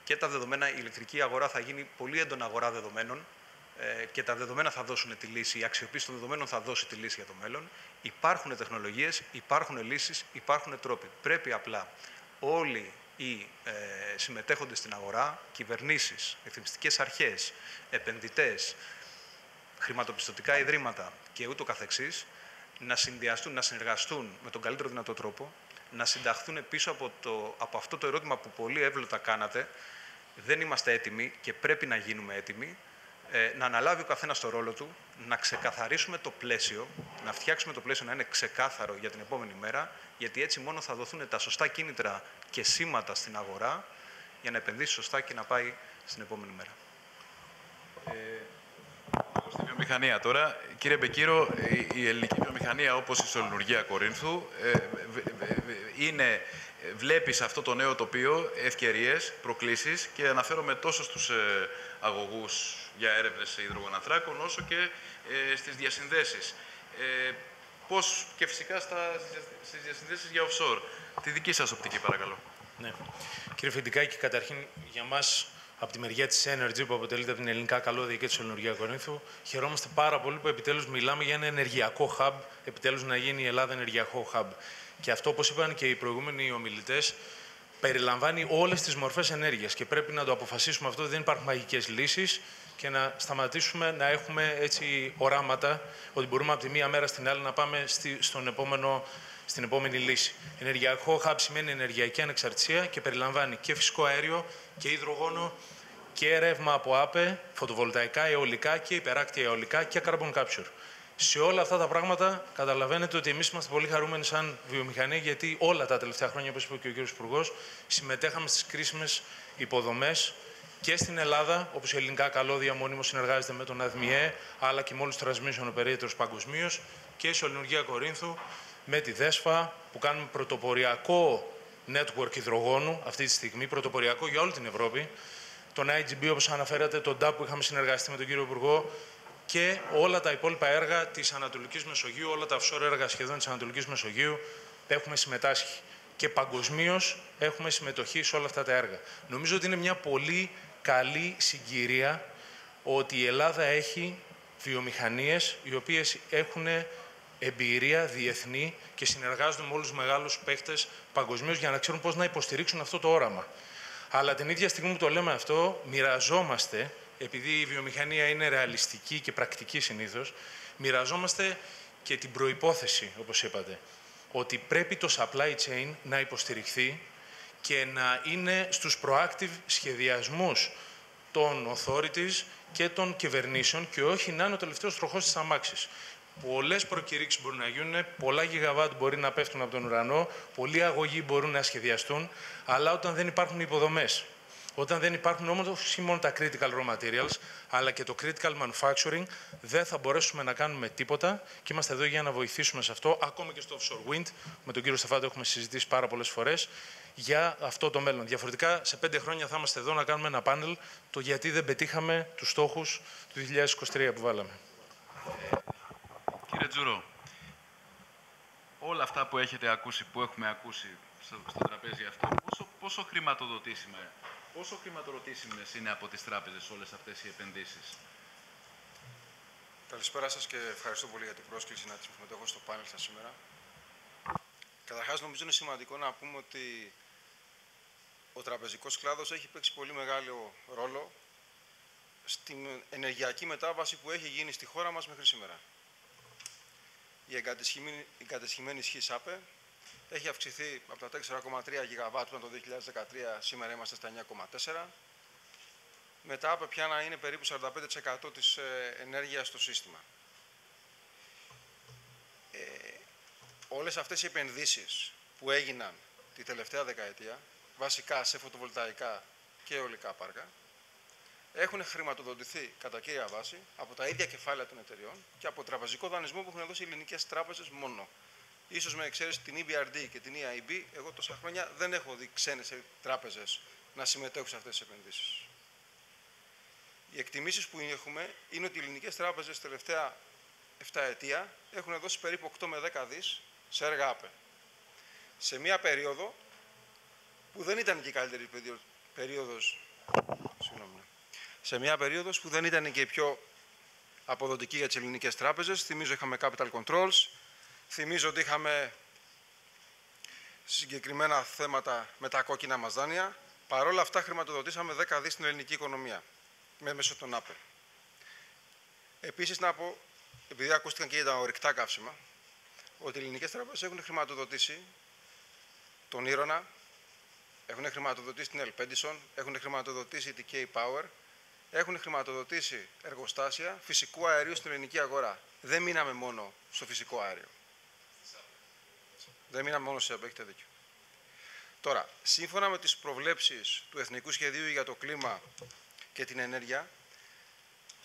και τα δεδομένα, η ηλεκτρική αγορά θα γίνει πολύ έντονα αγορά δεδομένων ε, και τα δεδομένα θα δώσουν τη λύση, η αξιοποίηση των δεδομένων θα δώσει τη λύση για το μέλλον. Υπάρχουν τεχνολογίες, υπάρχουν λύσεις, υπάρχουν τρόποι. Πρέπει απλά όλοι οι ε, συμμετέχοντες στην αγορά, κυβερνήσεις, εθνιστικές αρχές, επενδυτές, χρηματοπιστωτικά ιδρύματα και ούτω καθεξής, να συνδυαστούν, να συνεργαστούν με τον καλύτερο δυνατό τρόπο, να συνταχθούν πίσω από, το, από αυτό το ερώτημα που πολύ εύλογα κάνατε, δεν είμαστε έτοιμοι και πρέπει να γίνουμε έτοιμοι, ε, να αναλάβει ο καθένας το ρόλο του, να ξεκαθαρίσουμε το πλαίσιο, να φτιάξουμε το πλαίσιο να είναι ξεκάθαρο για την επόμενη μέρα, γιατί έτσι μόνο θα δοθούν τα σωστά κίνητρα και σήματα στην αγορά για να επενδύσει σωστά και να πάει στην επόμενη μέρα. Ε, στη βιομηχανία τώρα. Κύριε Μπεκύρο, η ελληνική βιομηχανία όπως η Σολυνουργία Κορίνθου ε, είναι, βλέπεις σε αυτό το νέο τοπίο ευκαιρίες, προκλήσεις και αναφέρομαι τόσο στους ε, αγωγούς για έρευνες υδρογοναθράκων όσο και ε, στις διασυνδέσεις. Πώς και φυσικά στα, στις διασυνδέσεις για offshore. Τη δική σας οπτική παρακαλώ. Ναι. Κύριε Φιντικάκη, καταρχήν για μας από τη μεριά της Energy που αποτελείται από την ελληνικά καλώδια και της Ολυνουργία Κορίνθου. Χαιρόμαστε πάρα πολύ που επιτέλους μιλάμε για ένα ενεργειακό hub, επιτέλους να γίνει η Ελλάδα ενεργειακό hub. Και αυτό, όπως είπαν και οι προηγούμενοι ομιλητές, περιλαμβάνει όλες τις μορφές ενέργειας. Και πρέπει να το αποφασίσουμε αυτό, δεν υπάρχουν μαγικές λύσεις και να σταματήσουμε να έχουμε έτσι οράματα ότι μπορούμε από τη μία μέρα στην άλλη να πάμε στη, στον επόμενο, στην επόμενη λύση. Ενεργειακό hub σημαίνει ενεργειακή ανεξαρτησία και περιλαμβάνει και φυσικό αέριο και υδρογόνο και ρεύμα από ΑΠΕ, φωτοβολταϊκά, αιωλικά και υπεράκτια αιωλικά και carbon capture. Σε όλα αυτά τα πράγματα καταλαβαίνετε ότι εμείς είμαστε πολύ χαρούμενοι σαν βιομηχανία, γιατί όλα τα τελευταία χρόνια, όπως είπε και ο κ. Υπουργός, συμμετέχαμε στις κρίσιμες υποδομές και στην Ελλάδα, όπως η ελληνικά καλώδια μόνιμο συνεργάζεται με τον ΑΔΜΙΕ, αλλά και με όλους τους transmission operators παγκοσμίως, και η Σολυνουργία Κορίνθου με τη ΔΕΣΦΑ, που κάνουμε πρωτοποριακό network υδρογόνου αυτή τη στιγμή, πρωτοποριακό για όλη την Ευρώπη. Τον IGB, όπως αναφέρατε, τον DAP που είχαμε συνεργαστεί με τον κύριο Υπουργό και όλα τα υπόλοιπα έργα της Ανατολικής Μεσογείου, όλα τα offshore έργα σχεδόν της Ανατολικής Μεσογείου, έχουμε συμμετάσχει. Και παγκοσμίως έχουμε συμμετοχή σε όλα αυτά τα έργα. Νομίζω ότι είναι μια πολύ καλή συγκυρία ότι η Ελλάδα έχει βιομηχανίες οι οποίες έχουν εμπειρία διεθνή και συνεργάζονται με όλους τους μεγάλους παίχτε παγκοσμίως για να ξέρουν πώς να υποστηρίξουν αυτό το όραμα. Αλλά την ίδια στιγμή που το λέμε αυτό, μοιραζόμαστε, επειδή η βιομηχανία είναι ρεαλιστική και πρακτική συνήθως, μοιραζόμαστε και την προπόθεση, όπως είπατε, ότι πρέπει το supply chain να υποστηριχθεί και να είναι στους proactive σχεδιασμούς των authorities και των κυβερνήσεων και όχι να είναι ο τελευταίος τροχός της αμάξης. Πολλές προκηρύξεις μπορούν να γίνουν, πολλά γιγαβάτ μπορεί να πέφτουν από τον ουρανό, πολλοί αγωγοί μπορούν να σχεδιαστούν, αλλά όταν δεν υπάρχουν υποδομές, όταν δεν υπάρχουν όμως όχι μόνο τα critical raw materials, αλλά και το critical manufacturing, δεν θα μπορέσουμε να κάνουμε τίποτα και είμαστε εδώ για να βοηθήσουμε σε αυτό, ακόμα και στο offshore wind. Με τον κύριο Στεφάντο έχουμε συζητήσει πάρα πολλές φορές για αυτό το μέλλον. Διαφορετικά, σε πέντε χρόνια θα είμαστε εδώ να κάνουμε ένα πάνελ το γιατί δεν πετύχαμε τους στόχους του 2023 που βάλαμε. Κύριε Τζούρο, όλα αυτά που έχετε ακούσει, που έχουμε ακούσει στο, στο τραπέζι αυτό, πόσο, πόσο χρηματοδοτήσιμε, πόσο χρηματοδοτήσιμες είναι από τις τράπεζες όλες αυτές οι επενδύσεις; Καλησπέρα σας και ευχαριστώ πολύ για την πρόσκληση να συμμετέχω στο πάνελ σας σήμερα. Καταρχάς νομίζω είναι σημαντικό να πούμε ότι ο τραπεζικός κλάδος έχει παίξει πολύ μεγάλο ρόλο στην ενεργειακή μετάβαση που έχει γίνει στη χώρα μας μέχρι σήμερα η εγκατεσχημένη ισχύ ΣΑΠΕ έχει αυξηθεί από τα 4,3 γιγαβάτ το 2013, σήμερα είμαστε στα 9,4. Μετά από πια να είναι περίπου 45% της ε, ενέργειας στο σύστημα. Ε, όλες αυτές οι επενδύσεις που έγιναν τη τελευταία δεκαετία, βασικά σε φωτοβολταϊκά και ολικά πάρκα, έχουν χρηματοδοτηθεί κατά κύρια βάση από τα ίδια κεφάλαια των εταιριών και από τραπεζικό δανεισμό που έχουν δώσει οι ελληνικές τράπεζες μόνο. σω με εξαίρεση την EBRD και την EIB, εγώ τόσα χρόνια δεν έχω δει ξένες τράπεζες να συμμετέχουν σε αυτές τις επενδύσεις. Οι εκτιμήσεις που έχουμε είναι ότι οι ελληνικές τράπεζες τελευταία 7 ετία έχουν δώσει περίπου 8 με 10 δις σε έργα ΑΠΕ. Σε μία περίοδο που δεν ήταν και η καλύτερη περίοδος, συγγνώμη, σε μια περίοδος που δεν ήταν και η πιο αποδοτική για τις ελληνικές τράπεζες. Θυμίζω είχαμε capital controls, θυμίζω ότι είχαμε συγκεκριμένα θέματα με τα κόκκινα μας δάνεια. Παρ' όλα αυτά χρηματοδοτήσαμε 10 δις στην ελληνική οικονομία με μέσω των ΑΠΕ. Επίσης να πω, επειδή ακούστηκαν και για τα ορυκτά καύσιμα, ότι οι ελληνικές τράπεζες έχουν χρηματοδοτήσει τον Ήρωνα, έχουν χρηματοδοτήσει την Ελπέντισον, έχουν χρηματοδοτήσει την K-Power, έχουν χρηματοδοτήσει εργοστάσια φυσικού αερίου στην ελληνική αγορά. Δεν μείναμε μόνο στο φυσικό αέριο. Δεν μείναμε μόνο σε ΑΠ, έχετε δίκιο. Τώρα, σύμφωνα με τις προβλέψεις του Εθνικού Σχεδίου για το Κλίμα και την Ενέργεια,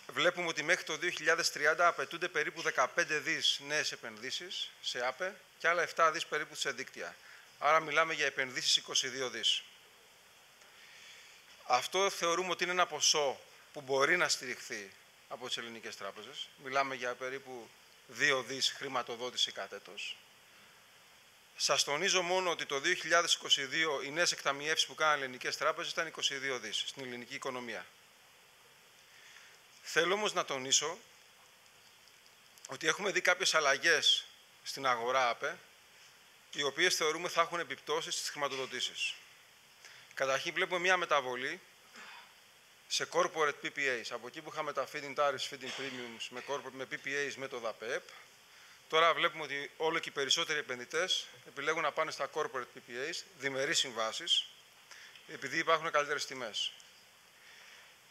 βλέπουμε ότι μέχρι το 2030 απαιτούνται περίπου 15 δις νέες επενδύσεις σε ΑΠΕ και άλλα 7 δις περίπου σε δίκτυα. Άρα μιλάμε για επενδύσεις 22 δις. Αυτό θεωρούμε ότι είναι ένα ποσό που μπορεί να στηριχθεί από τις ελληνικές τράπεζες. Μιλάμε για περίπου 2 δις χρηματοδότηση κατ' έτος. Σας τονίζω μόνο ότι το 2022 οι νέες εκταμιεύσεις που κάναν ελληνικές τράπεζες ήταν 22 δις στην ελληνική οικονομία. Θέλω όμως να τονίσω ότι έχουμε δει κάποιες αλλαγές στην αγορά ΑΠΕ, οι οποίες θεωρούμε θα έχουν επιπτώσεις στις χρηματοδοτήσεις. Καταρχήν βλέπουμε μια μεταβολή σε corporate PPAs. Από εκεί που είχαμε τα feeding tariffs, feeding premiums με, corporate, με PPAs με το ΔΑΠΕΠ, τώρα βλέπουμε ότι όλο και οι περισσότεροι επενδυτές επιλέγουν να πάνε στα corporate PPAs, διμερείς συμβάσεις, επειδή υπάρχουν καλύτερες τιμές.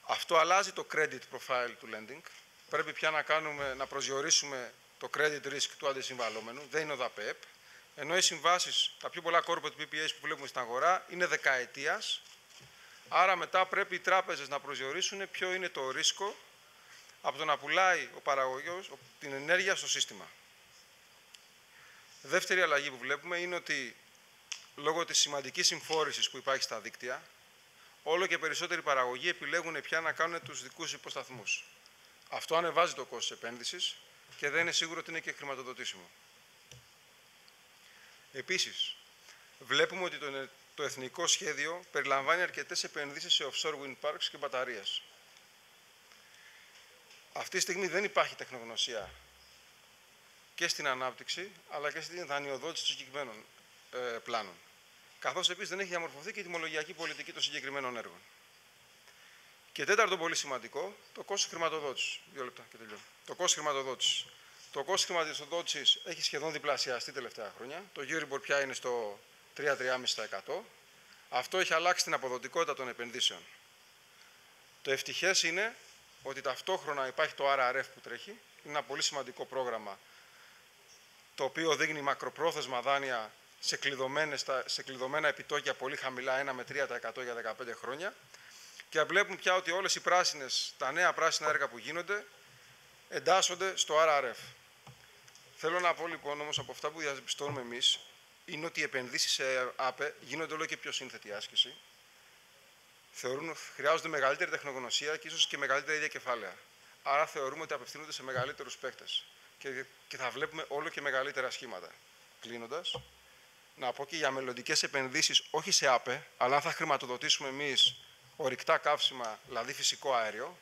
Αυτό αλλάζει το credit profile του lending. Πρέπει πια να, κάνουμε, να προσδιορίσουμε το credit risk του αντισυμβαλόμενου, δεν είναι ο ΔΑΠΕΠ, ενώ οι συμβάσεις, τα πιο πολλά corporate PPAs που βλέπουμε στην αγορά είναι δεκαετίας, άρα μετά πρέπει οι τράπεζες να προσδιορίσουν ποιο είναι το ρίσκο από το να πουλάει ο παραγωγός την ενέργεια στο σύστημα. Δεύτερη αλλαγή που βλέπουμε είναι ότι λόγω της σημαντικής συμφόρησης που υπάρχει στα δίκτυα, όλο και περισσότεροι παραγωγοί επιλέγουν πια να κάνουν τους δικούς υποσταθμούς. Αυτό ανεβάζει το κόστος επένδυσης και δεν είναι σίγουρο ότι είναι και χρηματοδοτήσιμο. Επίσης, βλέπουμε ότι το, το εθνικό σχέδιο περιλαμβάνει αρκετές επενδύσεις σε offshore wind parks και μπαταρίες. Αυτή τη στιγμή δεν υπάρχει τεχνογνωσία και στην ανάπτυξη, αλλά και στην δανειοδότηση των συγκεκριμένων ε, πλάνων. Καθώς επίσης δεν έχει διαμορφωθεί και η τιμολογιακή πολιτική των συγκεκριμένων έργων. Και τέταρτο πολύ σημαντικό, το κόστος χρηματοδότησης. Δύο λεπτά και τελειώνω. Το κόστος χρηματοδότησης. Το κόστος χρηματοδότησης έχει σχεδόν διπλασιαστεί τελευταία χρόνια. Το Euribor πια είναι στο 3-3,5%. Αυτό έχει αλλάξει την αποδοτικότητα των επενδύσεων. Το ευτυχές είναι ότι ταυτόχρονα υπάρχει το RRF που τρέχει. Είναι ένα πολύ σημαντικό πρόγραμμα το οποίο δείχνει μακροπρόθεσμα δάνεια σε, σε κλειδωμένα επιτόκια πολύ χαμηλά, 1 με 3% για 15 χρόνια. Και βλέπουμε πια ότι όλες οι πράσινες, τα νέα πράσινα έργα που γίνονται εντάσσονται στο RRF. Θέλω να πω λοιπόν όμως από αυτά που διαπιστώνουμε εμείς είναι ότι οι επενδύσεις σε ΑΠΕ γίνονται όλο και πιο σύνθετη άσκηση. Θεωρούν, χρειάζονται μεγαλύτερη τεχνογνωσία και ίσως και μεγαλύτερη ίδια κεφάλαια. Άρα θεωρούμε ότι απευθύνονται σε μεγαλύτερους παίκτες και, και θα βλέπουμε όλο και μεγαλύτερα σχήματα. Κλείνοντας, να πω και για μελλοντικές επενδύσεις, όχι σε ΑΠΕ, αλλά αν θα χρηματοδοτήσουμε εμείς ορυκτά καύσιμα, δηλαδή φυσικό αέριο,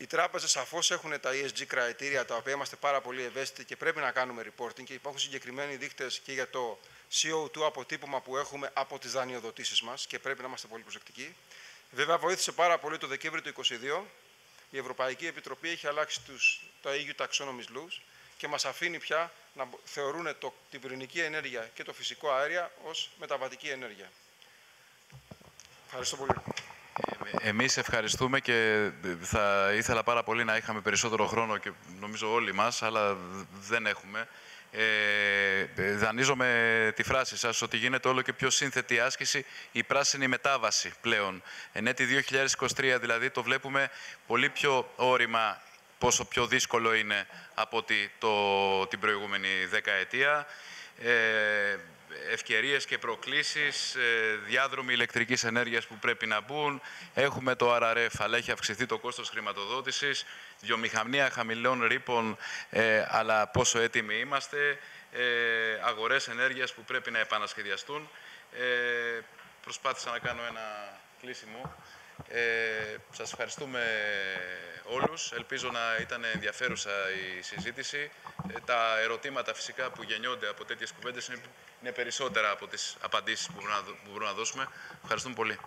οι τράπεζες σαφώς έχουν τα ESG κριτήρια τα οποία είμαστε πάρα πολύ ευαίσθητοι και πρέπει να κάνουμε reporting και υπάρχουν συγκεκριμένοι δείκτες και για το CO2 αποτύπωμα που έχουμε από τις δανειοδοτήσεις μας και πρέπει να είμαστε πολύ προσεκτικοί. Βέβαια, βοήθησε πάρα πολύ το Δεκέμβριο του 2022. Η Ευρωπαϊκή Επιτροπή έχει αλλάξει τους, τα EU Taxonomy Laws και μας αφήνει πια να θεωρούν το, την πυρηνική ενέργεια και το φυσικό αέρια ως μεταβατική ενέργεια. Ευχαριστώ πολύ. Εμείς ευχαριστούμε και θα ήθελα πάρα πολύ να είχαμε περισσότερο χρόνο και νομίζω όλοι μας, αλλά δεν έχουμε. Ε, δανείζομαι τη φράση σας ότι γίνεται όλο και πιο σύνθετη άσκηση η πράσινη μετάβαση πλέον. Εν έτη 2023 δηλαδή το βλέπουμε πολύ πιο όρημα πόσο πιο δύσκολο είναι από το, την προηγούμενη δεκαετία. Ε, ευκαιρίες και προκλήσεις, ε, διάδρομοι ηλεκτρικής ενέργειας που πρέπει να μπουν. Έχουμε το RRF, αλλά έχει αυξηθεί το κόστος χρηματοδότησης. Βιομηχανία χαμηλών ρήπων, ε, αλλά πόσο έτοιμοι είμαστε. Ε, αγορές ενέργειας που πρέπει να επανασχεδιαστούν. Ε, προσπάθησα να κάνω ένα κλείσιμο. Ε, σας ευχαριστούμε όλους. Ελπίζω να ήταν ενδιαφέρουσα η συζήτηση. Ε, τα ερωτήματα φυσικά που γεννιόνται από τέτοιες κουβέντες είναι, περισσότερα από τις απαντήσεις που μπορούμε να δώσουμε. Ευχαριστούμε πολύ.